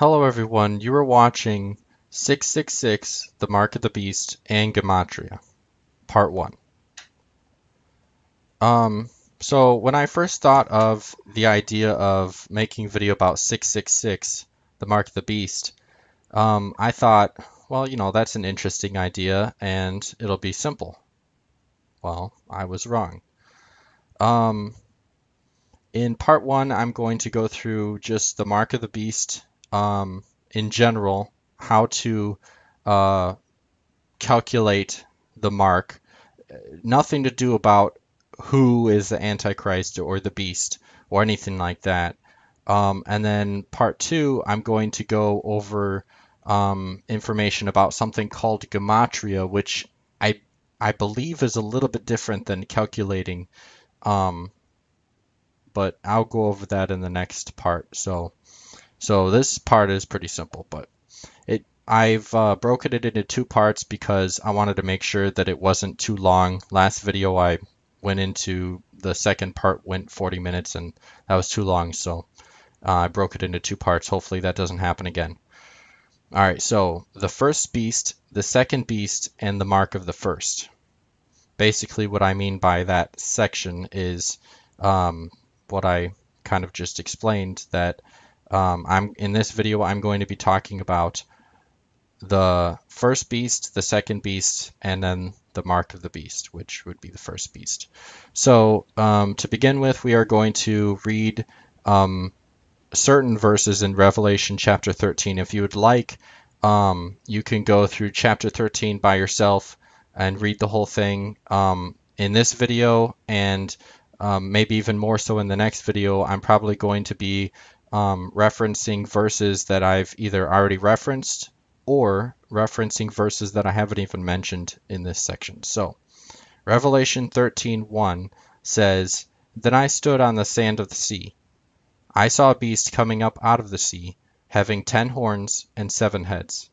Hello everyone, you are watching 666, The Mark of the Beast, and Gematria, Part 1. Um, so when I first thought of the idea of making a video about 666, The Mark of the Beast, um, I thought, well, you know, that's an interesting idea and it'll be simple. Well, I was wrong. Um, in part one, I'm going to go through just the Mark of the Beast um, in general, how to uh, calculate the mark. Nothing to do about who is the Antichrist or the Beast or anything like that. Um, and then part two, I'm going to go over um, information about something called gematria, which I I believe is a little bit different than calculating. Um, but I'll go over that in the next part. So so this part is pretty simple, but it I've uh, broken it into two parts because I wanted to make sure that it wasn't too long. Last video I went into the second part went 40 minutes and that was too long, so uh, I broke it into two parts. Hopefully that doesn't happen again. All right, so the first beast, the second beast, and the mark of the first. Basically, what I mean by that section is um, what I kind of just explained that um, I'm in this video I'm going to be talking about the first beast, the second beast, and then the mark of the beast, which would be the first beast. So um, to begin with, we are going to read um, certain verses in Revelation chapter 13. If you would like, um, you can go through chapter 13 by yourself and read the whole thing. Um, in this video, and um, maybe even more so in the next video, I'm probably going to be um, referencing verses that I've either already referenced or referencing verses that I haven't even mentioned in this section. So, Revelation 13:1 says, "Then I stood on the sand of the sea. I saw a beast coming up out of the sea, having ten horns and seven heads.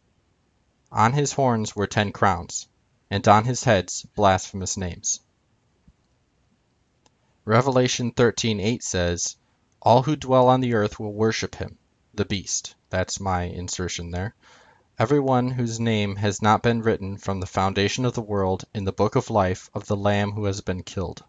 On his horns were ten crowns, and on his heads blasphemous names." Revelation 13:8 says, all who dwell on the earth will worship him, the beast. That's my insertion there. Everyone whose name has not been written from the foundation of the world in the book of life of the Lamb who has been killed.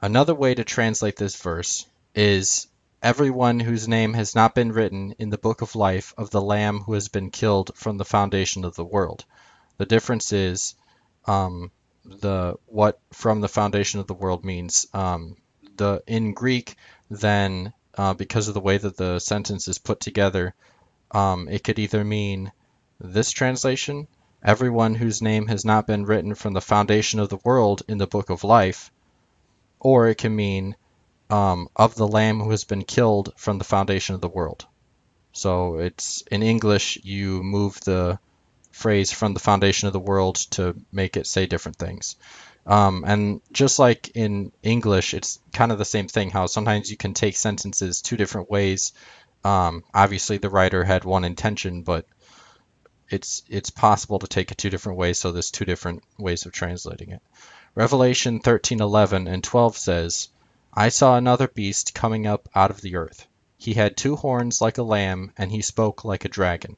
Another way to translate this verse is everyone whose name has not been written in the book of life of the Lamb who has been killed from the foundation of the world. The difference is um, the what from the foundation of the world means. Um, the in Greek, then uh, because of the way that the sentence is put together, um, it could either mean this translation, everyone whose name has not been written from the foundation of the world in the book of life, or it can mean um, of the lamb who has been killed from the foundation of the world. So it's in English, you move the phrase from the foundation of the world to make it say different things. Um, and just like in English, it's kind of the same thing. How sometimes you can take sentences two different ways. Um, obviously, the writer had one intention, but it's it's possible to take it two different ways. So there's two different ways of translating it. Revelation 13:11 and 12 says, "I saw another beast coming up out of the earth. He had two horns like a lamb, and he spoke like a dragon.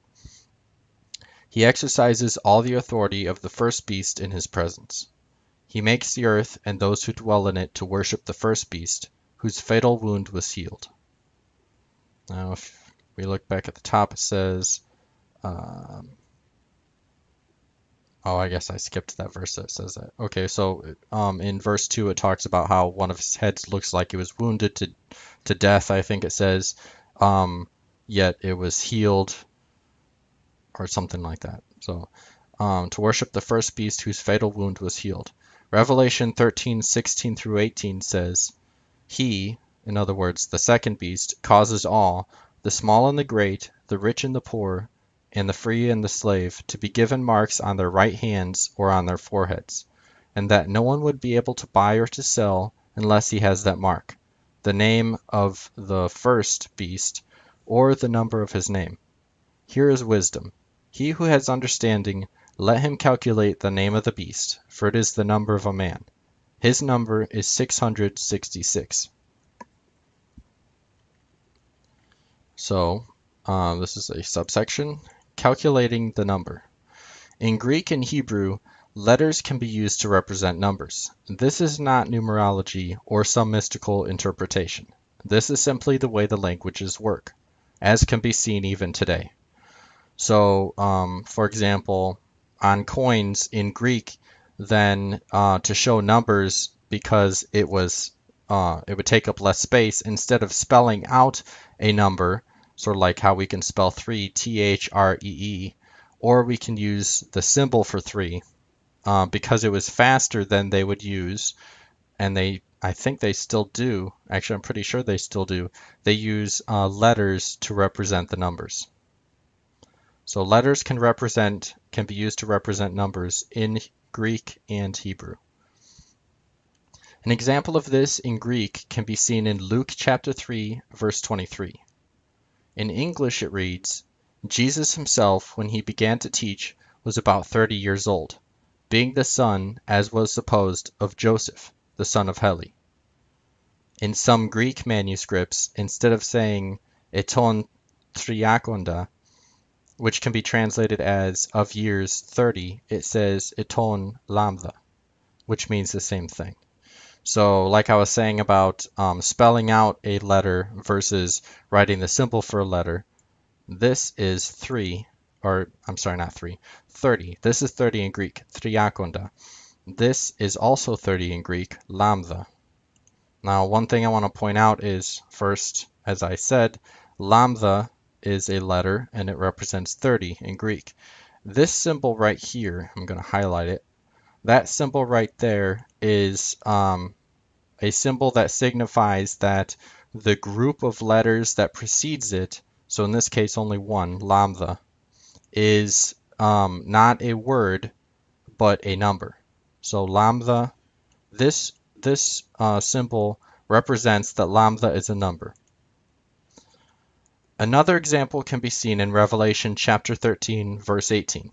He exercises all the authority of the first beast in his presence." He makes the earth and those who dwell in it to worship the first beast, whose fatal wound was healed. Now, if we look back at the top, it says, um, oh, I guess I skipped that verse that says that. Okay, so um, in verse 2, it talks about how one of his heads looks like he was wounded to, to death, I think it says, um, yet it was healed, or something like that. So, um, to worship the first beast whose fatal wound was healed. Revelation 13:16 through 18 says, He, in other words, the second beast, causes all, the small and the great, the rich and the poor, and the free and the slave, to be given marks on their right hands or on their foreheads, and that no one would be able to buy or to sell unless he has that mark, the name of the first beast, or the number of his name. Here is wisdom. He who has understanding, let him calculate the name of the beast, for it is the number of a man. His number is six hundred sixty six. So, uh, this is a subsection, calculating the number. In Greek and Hebrew, letters can be used to represent numbers. This is not numerology or some mystical interpretation. This is simply the way the languages work, as can be seen even today. So, um, for example, on coins in Greek, than uh, to show numbers because it was uh, it would take up less space instead of spelling out a number, sort of like how we can spell three T H R E E, or we can use the symbol for three uh, because it was faster than they would use, and they I think they still do. Actually, I'm pretty sure they still do. They use uh, letters to represent the numbers. So letters can represent can be used to represent numbers in Greek and Hebrew. An example of this in Greek can be seen in Luke chapter 3 verse 23. In English it reads, Jesus himself when he began to teach was about 30 years old, being the son, as was supposed, of Joseph, the son of Heli. In some Greek manuscripts, instead of saying eton triakonda, which can be translated as of years 30, it says eton lambda, which means the same thing. So, like I was saying about um, spelling out a letter versus writing the symbol for a letter, this is 3, or I'm sorry, not 3, 30. This is 30 in Greek, triakonda. This is also 30 in Greek, lambda. Now, one thing I want to point out is first, as I said, lambda is a letter and it represents 30 in Greek. This symbol right here, I'm going to highlight it. That symbol right there is um, a symbol that signifies that the group of letters that precedes it, so in this case only one, lambda, is um, not a word but a number. So lambda, this this uh, symbol represents that lambda is a number. Another example can be seen in Revelation chapter 13, verse 18.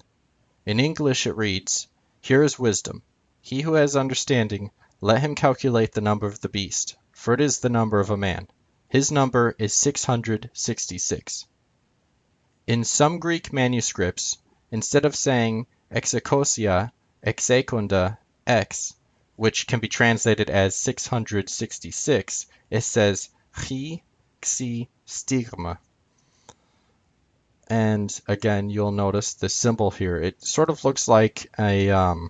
In English it reads, Here is wisdom. He who has understanding, let him calculate the number of the beast, for it is the number of a man. His number is 666. In some Greek manuscripts, instead of saying exekosia, exekunda, x, which can be translated as 666, it says chi, xi, stigma and again you'll notice the symbol here. It sort of looks like a um,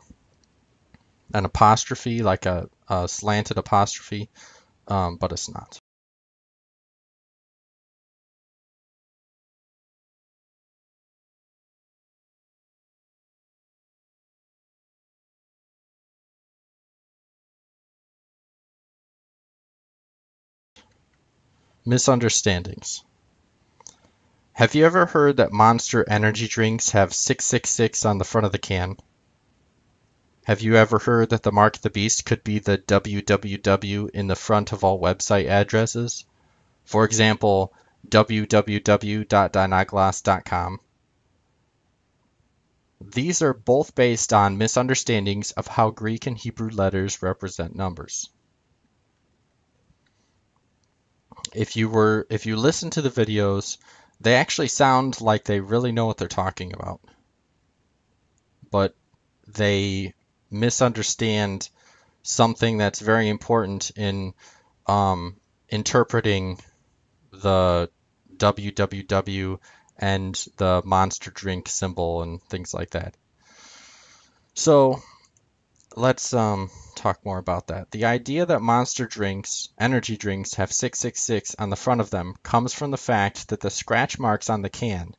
an apostrophe like a, a slanted apostrophe um, but it's not. Misunderstandings have you ever heard that Monster energy drinks have 666 on the front of the can? Have you ever heard that the Mark of the Beast could be the www in the front of all website addresses? For example, www.dynaglos.com. These are both based on misunderstandings of how Greek and Hebrew letters represent numbers. If you were if you listen to the videos they actually sound like they really know what they're talking about. But they misunderstand something that's very important in um, interpreting the www and the monster drink symbol and things like that. So let's um, talk more about that. The idea that monster drinks, energy drinks, have 666 on the front of them comes from the fact that the scratch marks on the can,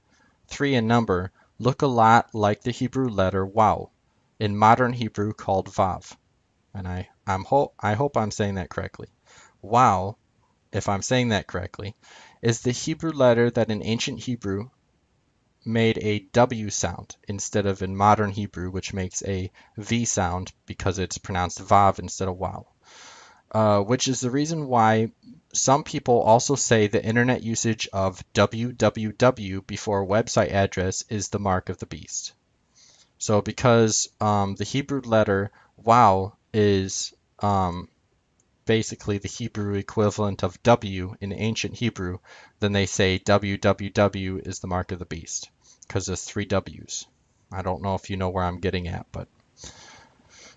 three in number, look a lot like the Hebrew letter Waw, in modern Hebrew called Vav. And I, I'm ho- I hope I'm saying that correctly. Waw, if I'm saying that correctly, is the Hebrew letter that in ancient Hebrew made a W sound instead of in modern Hebrew, which makes a V sound because it's pronounced Vav instead of Wow. Uh, which is the reason why some people also say the internet usage of www before a website address is the mark of the beast. So because um, the Hebrew letter wow is um, basically the Hebrew equivalent of W in ancient Hebrew, then they say WWW is the mark of the beast because there's three W's. I don't know if you know where I'm getting at, but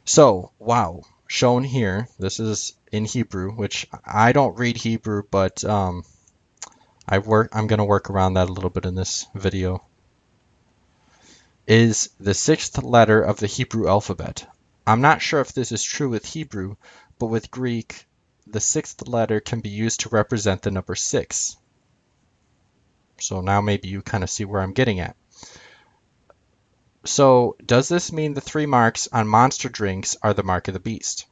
so wow, shown here. This is in Hebrew, which I don't read Hebrew, but um, I work. I'm gonna work around that a little bit in this video. Is the sixth letter of the Hebrew alphabet. I'm not sure if this is true with Hebrew, but with Greek, the sixth letter can be used to represent the number six. So now maybe you kind of see where I'm getting at. So does this mean the three marks on monster drinks are the mark of the beast?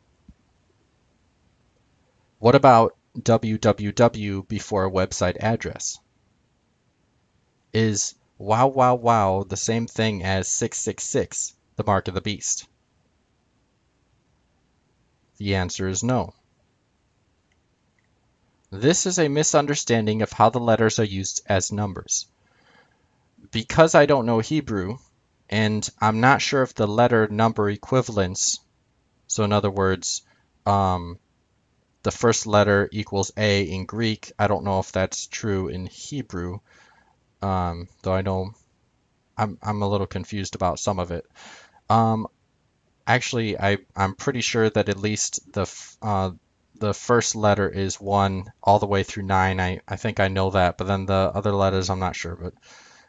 What about www before a website address? Is wow wow wow the same thing as 666, the mark of the beast? The answer is no. This is a misunderstanding of how the letters are used as numbers. Because I don't know Hebrew, and I'm not sure if the letter number equivalence, so in other words, um, the first letter equals A in Greek. I don't know if that's true in Hebrew, um, though I know I'm, I'm a little confused about some of it. Um, actually, I, I'm pretty sure that at least the uh, the first letter is 1 all the way through 9. I, I think I know that, but then the other letters I'm not sure, but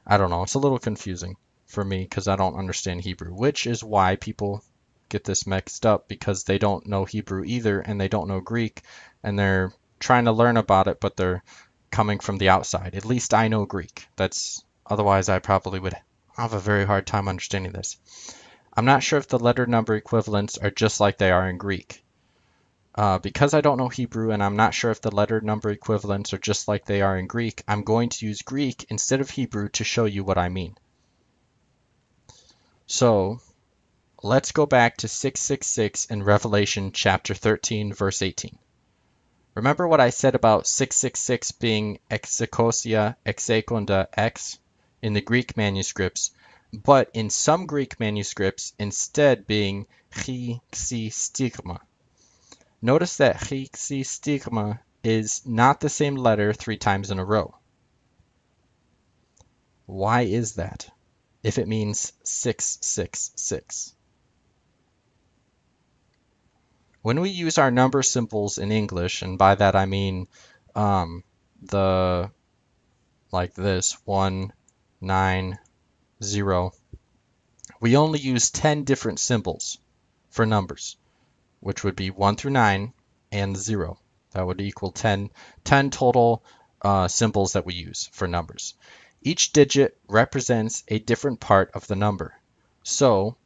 I don't know. It's a little confusing for me because I don't understand Hebrew, which is why people get this mixed up because they don't know Hebrew either and they don't know Greek and they're trying to learn about it, but they're coming from the outside. At least I know Greek. That's otherwise I probably would have a very hard time understanding this. I'm not sure if the letter number equivalents are just like they are in Greek. Uh, because I don't know Hebrew and I'm not sure if the letter number equivalents are just like they are in Greek, I'm going to use Greek instead of Hebrew to show you what I mean. So let's go back to 666 in Revelation chapter 13, verse 18. Remember what I said about 666 being exekosia, exekonda, x in the Greek manuscripts, but in some Greek manuscripts instead being chi, xi, stigma. Notice that chi, xi, stigma is not the same letter three times in a row. Why is that? if it means 666. When we use our number symbols in English, and by that I mean um, the like this, 1, 9, 0, we only use 10 different symbols for numbers, which would be 1 through 9 and 0. That would equal 10, 10 total uh, symbols that we use for numbers. Each digit represents a different part of the number. So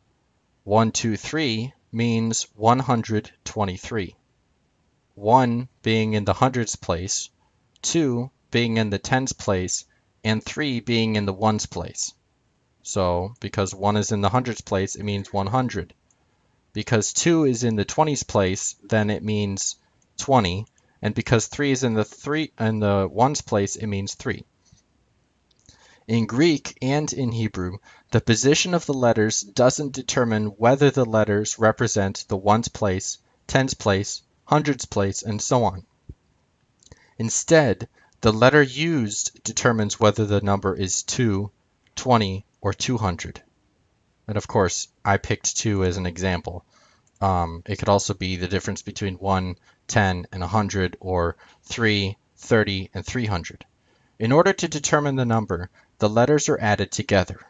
123 means 123. 1 being in the hundreds place, 2 being in the tens place, and 3 being in the ones place. So because 1 is in the hundreds place, it means 100. Because 2 is in the twenties place, then it means 20. And because 3 is in the three in the ones place, it means 3. In Greek and in Hebrew, the position of the letters doesn't determine whether the letters represent the ones place, tens place, hundreds place, and so on. Instead, the letter used determines whether the number is 2, 20, or 200. And of course, I picked 2 as an example. Um, it could also be the difference between 1, 10, and 100, or 3, 30, and 300. In order to determine the number, the letters are added together.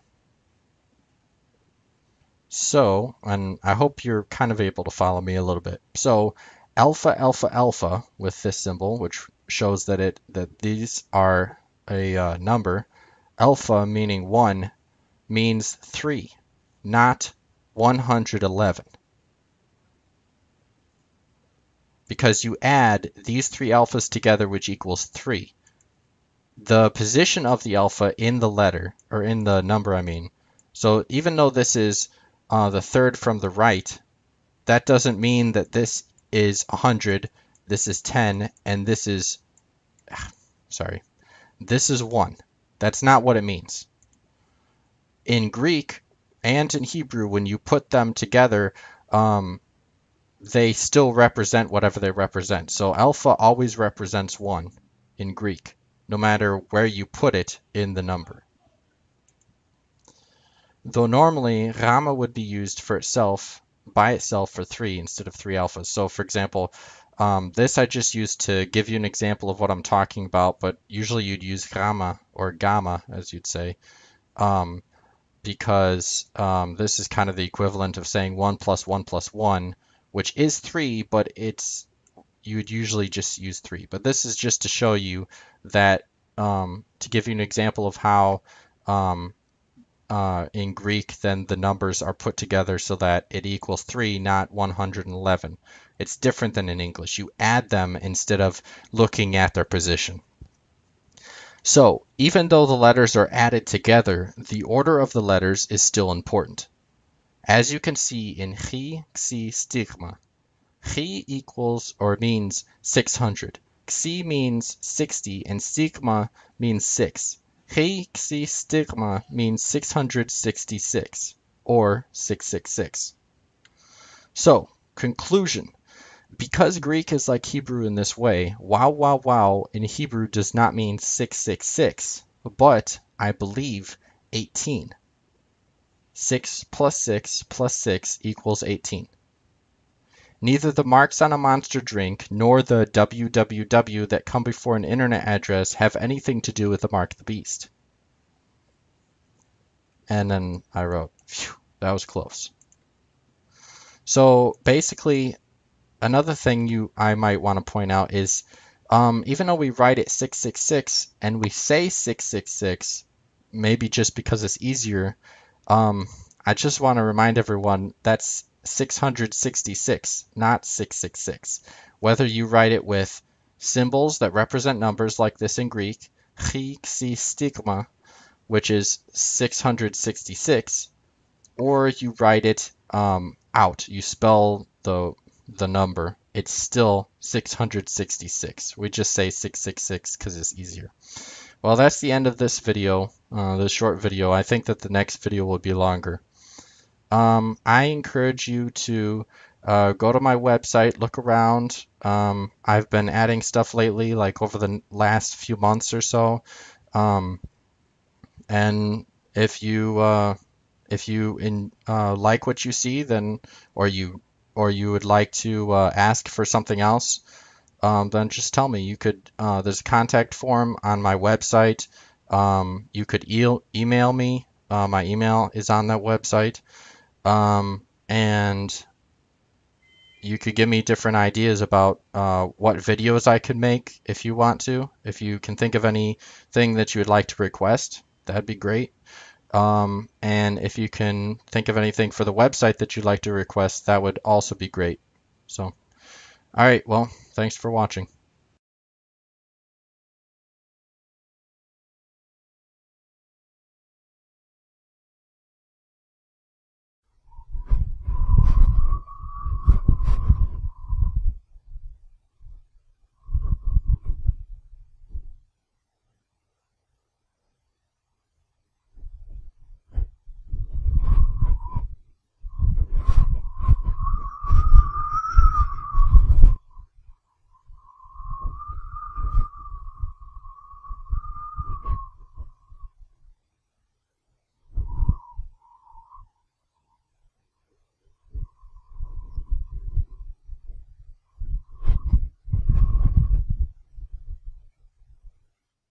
So, and I hope you're kind of able to follow me a little bit. So, alpha, alpha, alpha with this symbol, which shows that it that these are a uh, number. Alpha meaning 1 means 3, not 111. Because you add these three alphas together, which equals 3 the position of the alpha in the letter, or in the number, I mean. So even though this is uh, the third from the right, that doesn't mean that this is 100, this is 10, and this is, sorry, this is 1. That's not what it means. In Greek and in Hebrew, when you put them together, um, they still represent whatever they represent. So alpha always represents 1 in Greek, no matter where you put it in the number. Though normally Rama would be used for itself, by itself for 3 instead of 3 alphas. So for example, um, this I just used to give you an example of what I'm talking about, but usually you'd use Rama or gamma, as you'd say, um, because um, this is kind of the equivalent of saying 1 plus 1 plus 1, which is 3, but it's you would usually just use 3. But this is just to show you that, um, to give you an example of how um, uh, in Greek, then the numbers are put together so that it equals 3, not 111. It's different than in English. You add them instead of looking at their position. So, even though the letters are added together, the order of the letters is still important. As you can see in chi, xi, stigma, chi equals or means 600. Xi means 60 and stigma means 6. Stigma means 666 or 666. So, conclusion. Because Greek is like Hebrew in this way, wow wow wow in Hebrew does not mean 666, but I believe 18. 6 plus 6 plus 6 equals 18. Neither the marks on a monster drink nor the www that come before an internet address have anything to do with the mark of the beast. And then I wrote, phew, that was close. So basically, another thing you I might want to point out is um, even though we write it 666 and we say 666, maybe just because it's easier, um, I just want to remind everyone that's 666, not 666. Whether you write it with symbols that represent numbers like this in Greek, chi, stigma, which is 666, or you write it um, out. You spell the the number. It's still 666. We just say 666 because it's easier. Well, that's the end of this video, uh, this short video. I think that the next video will be longer. Um, I encourage you to uh, go to my website, look around. Um, I've been adding stuff lately, like over the last few months or so. Um, and if you uh, if you in, uh, like what you see, then or you or you would like to uh, ask for something else, um, then just tell me. You could uh, there's a contact form on my website. Um, you could e email me. Uh, my email is on that website. Um, and you could give me different ideas about uh, what videos I could make if you want to. If you can think of anything that you would like to request, that'd be great. Um, and if you can think of anything for the website that you'd like to request, that would also be great. So, all right, well, thanks for watching.